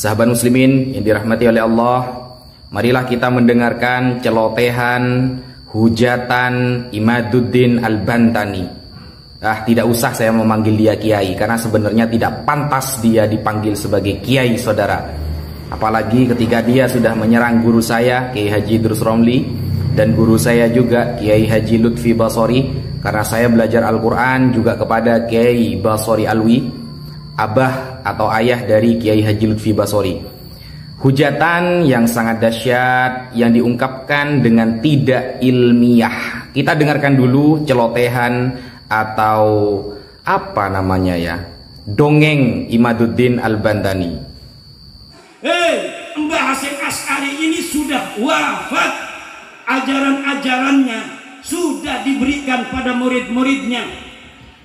Sahabat muslimin yang dirahmati oleh Allah, marilah kita mendengarkan celotehan, hujatan Imaduddin Al-Bantani. Ah, tidak usah saya memanggil dia kiai karena sebenarnya tidak pantas dia dipanggil sebagai kiai saudara. Apalagi ketika dia sudah menyerang guru saya Kiai Haji Idrus Romli dan guru saya juga Kiai Haji Lutfi Basori karena saya belajar Al-Qur'an juga kepada Kiai Basori Alwi abah atau ayah dari Kiai Haji Lutfi Basori. Hujatan yang sangat dahsyat yang diungkapkan dengan tidak ilmiah. Kita dengarkan dulu celotehan atau apa namanya ya? Dongeng Imaduddin Al-Bandani. Hei, Mbah Hasim As'ari ini sudah wafat. Ajaran-ajarannya sudah diberikan pada murid-muridnya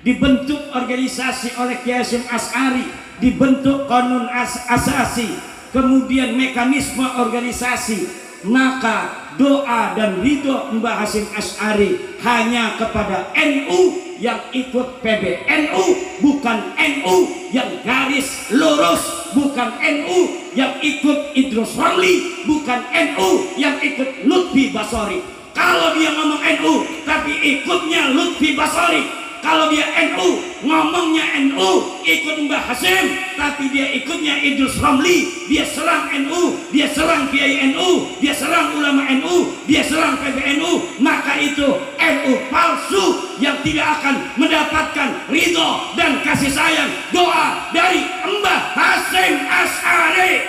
dibentuk organisasi oleh Kiai Hasyim As'ari dibentuk konun as asasi kemudian mekanisme organisasi maka doa dan ridho Mbah Hasim As'ari hanya kepada NU yang ikut PBNU bukan NU yang garis lurus bukan NU yang ikut Idrus Ramli bukan NU yang ikut Lutfi Basori. Kalau dia ngomong NU tapi ikutnya Lutfi Basori kalau dia NU ngomongnya NU ikut Mbah Hasim tapi dia ikutnya Idrus Ramli. Dia serang NU dia serang Kiai NU dia serang ulama NU dia serang PBNU maka itu NU palsu yang tidak akan mendapatkan ridho dan kasih sayang doa dari Mbah Hasim As'ari.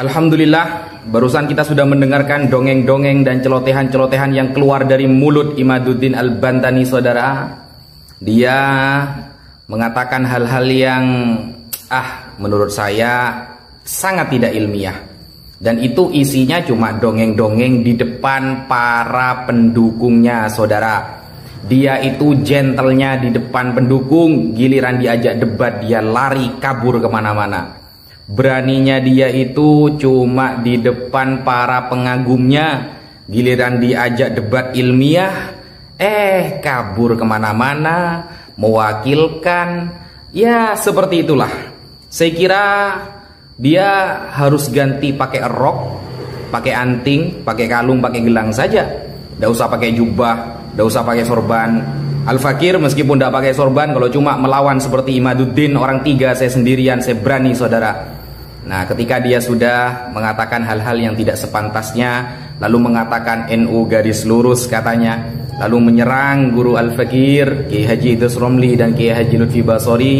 Alhamdulillah barusan kita sudah mendengarkan dongeng-dongeng dan celotehan-celotehan yang keluar dari mulut Imaduddin Al-Bantani saudara dia mengatakan hal-hal yang ah menurut saya sangat tidak ilmiah. Dan itu isinya cuma dongeng-dongeng di depan para pendukungnya saudara. Dia itu gentlenya di depan pendukung giliran diajak debat dia lari kabur ke mana-mana. Beraninya dia itu cuma di depan para pengagumnya giliran diajak debat ilmiah eh kabur ke mana-mana mewakilkan. Ya seperti itulah. Saya kira dia harus ganti pakai rok pakai anting pakai kalung pakai gelang saja. Tidak usah pakai jubah tidak usah pakai sorban. Al-Fakir meskipun tidak pakai sorban kalau cuma melawan seperti Imaduddin orang tiga saya sendirian saya berani saudara. Nah ketika dia sudah mengatakan hal-hal yang tidak sepantasnya Lalu mengatakan NU garis lurus katanya Lalu menyerang guru Al-Fakir Kiai Haji Idrus Romli dan Kiai Haji Lutfi Basori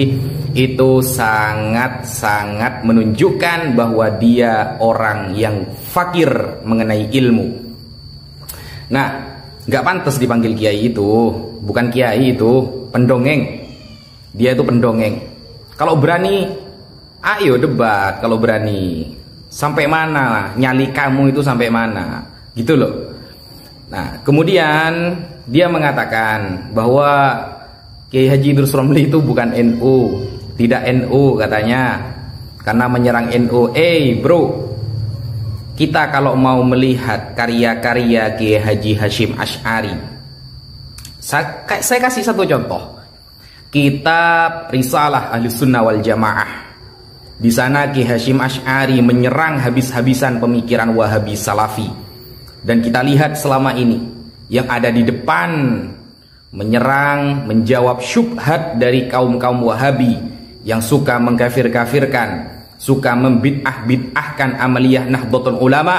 Itu sangat-sangat menunjukkan bahwa dia orang yang fakir mengenai ilmu Nah nggak pantas dipanggil kiai itu Bukan kiai itu Pendongeng Dia itu pendongeng Kalau berani Ayo debat kalau berani. Sampai mana nyali kamu itu sampai mana? Gitu loh. Nah, kemudian dia mengatakan bahwa Kiai Haji Idrus Romli itu bukan NU, tidak NU katanya. Karena menyerang NU. Eh, bro. Kita kalau mau melihat karya-karya Kiai Haji Hashim Ash'ari. Saya, saya kasih satu contoh. Kitab Risalah Ahli Sunnah wal Jamaah di sana Ki Hashim Ash'ari menyerang habis-habisan pemikiran Wahabi Salafi. Dan kita lihat selama ini yang ada di depan menyerang, menjawab syubhat dari kaum-kaum Wahabi yang suka mengkafir-kafirkan, suka membid'ah-bid'ahkan amaliyah Nahdlatul Ulama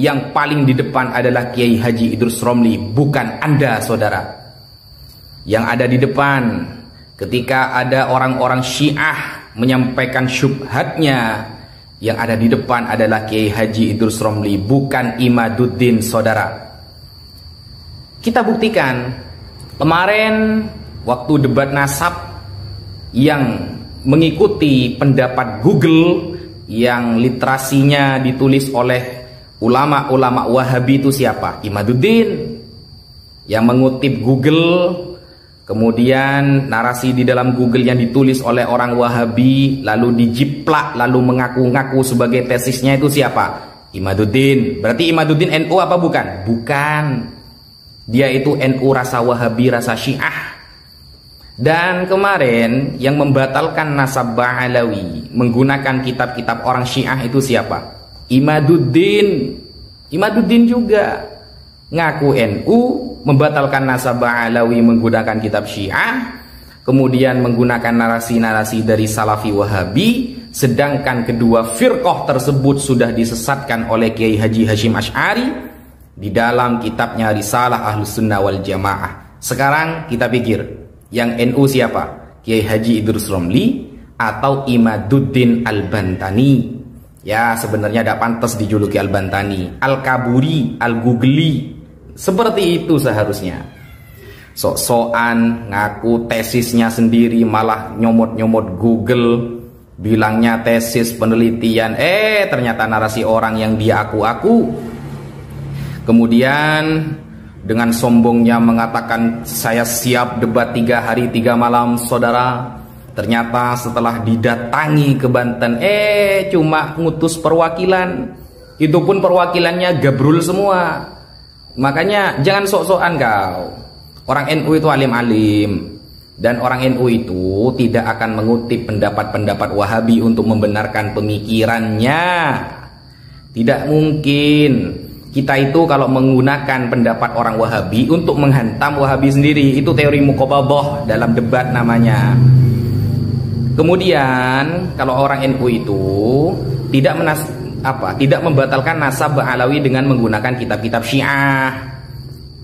yang paling di depan adalah Kiai Haji Idrus Romli, bukan Anda saudara. Yang ada di depan ketika ada orang-orang Syiah menyampaikan syubhatnya yang ada di depan adalah Kiai Haji Idrus Romli bukan Imaduddin saudara kita buktikan kemarin waktu debat nasab yang mengikuti pendapat Google yang literasinya ditulis oleh ulama-ulama Wahabi itu siapa? Imaduddin yang mengutip Google Kemudian narasi di dalam Google yang ditulis oleh orang Wahabi lalu dijiplak lalu mengaku-ngaku sebagai tesisnya itu siapa? Imaduddin. Berarti Imaduddin NU apa bukan? Bukan. Dia itu NU rasa Wahabi, rasa Syiah. Dan kemarin yang membatalkan nasab Ba'alawi menggunakan kitab-kitab orang Syiah itu siapa? Imaduddin. Imaduddin juga ngaku NU, membatalkan nasab Ba'alawi menggunakan kitab Syiah, kemudian menggunakan narasi-narasi dari Salafi Wahabi, sedangkan kedua firqah tersebut sudah disesatkan oleh Kiai Haji Hashim Ash'ari di dalam kitabnya Risalah Ahlus Sunnah wal Jamaah. Sekarang kita pikir, yang NU siapa? Kiai Haji Idrus Romli atau Imaduddin Al-Bantani. Ya, sebenarnya tidak pantas dijuluki Al-Bantani, Al-Kaburi, Al-Gugli. Seperti itu seharusnya. Sok-sokan ngaku tesisnya sendiri malah nyomot-nyomot Google bilangnya tesis penelitian. Eh ternyata narasi orang yang dia aku-aku. Kemudian dengan sombongnya mengatakan saya siap debat tiga hari tiga malam saudara. Ternyata setelah didatangi ke Banten eh cuma ngutus perwakilan. Itu pun perwakilannya gabrul semua makanya jangan sok-sokan kau orang NU itu alim-alim. Dan orang NU itu tidak akan mengutip pendapat-pendapat Wahabi untuk membenarkan pemikirannya. Tidak mungkin. Kita itu kalau menggunakan pendapat orang Wahabi untuk menghantam Wahabi sendiri itu teori mukobaboh dalam debat namanya. Kemudian kalau orang NU itu tidak menas apa tidak membatalkan nasab Alawi dengan menggunakan kitab-kitab Syiah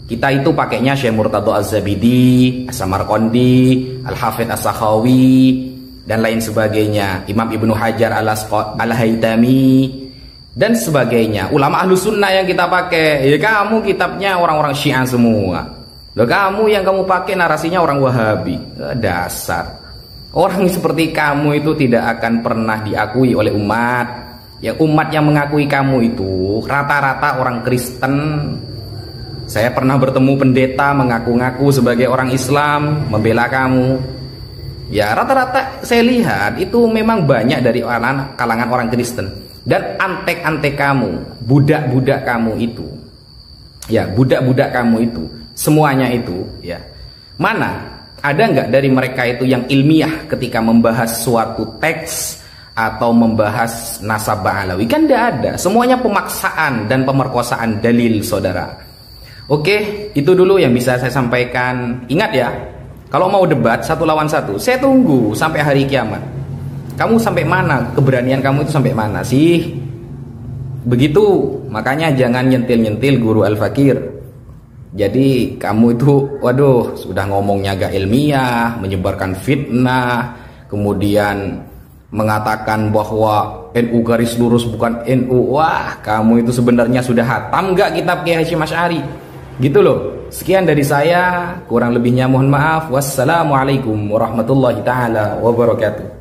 kita itu pakainya Syekh Murtado Az-Zabidi, As-Samarqandi, Al-Hafidh As-Sakhawi dan lain sebagainya Imam Ibnu Hajar Al-Haytami dan sebagainya. Ulama ahlu sunnah yang kita pakai, ya kamu kitabnya orang-orang syiah semua. Loh kamu yang kamu pakai narasinya orang wahabi. Eh, dasar. Orang seperti kamu itu tidak akan pernah diakui oleh umat. Ya umat yang mengakui kamu itu rata-rata orang Kristen. Saya pernah bertemu pendeta mengaku-ngaku sebagai orang Islam, membela kamu. Ya rata-rata saya lihat itu memang banyak dari kalangan orang Kristen dan antek-antek kamu, budak-budak kamu itu, ya budak-budak kamu itu, semuanya itu, ya mana ada nggak dari mereka itu yang ilmiah ketika membahas suatu teks atau membahas nasabah alawi kan tidak ada semuanya pemaksaan dan pemerkosaan dalil saudara oke itu dulu yang bisa saya sampaikan ingat ya kalau mau debat satu lawan satu saya tunggu sampai hari kiamat kamu sampai mana? Keberanian kamu itu sampai mana sih? Begitu, makanya jangan nyentil-nyentil guru al-fakir. Jadi kamu itu, waduh, sudah ngomongnya gak ilmiah, menyebarkan fitnah, kemudian mengatakan bahwa NU garis lurus bukan NU. Wah, kamu itu sebenarnya sudah hatam gak kitab Kiai Hasyim? Gitu loh. Sekian dari saya, kurang lebihnya mohon maaf. Wassalamualaikum warahmatullahi taala wabarakatuh.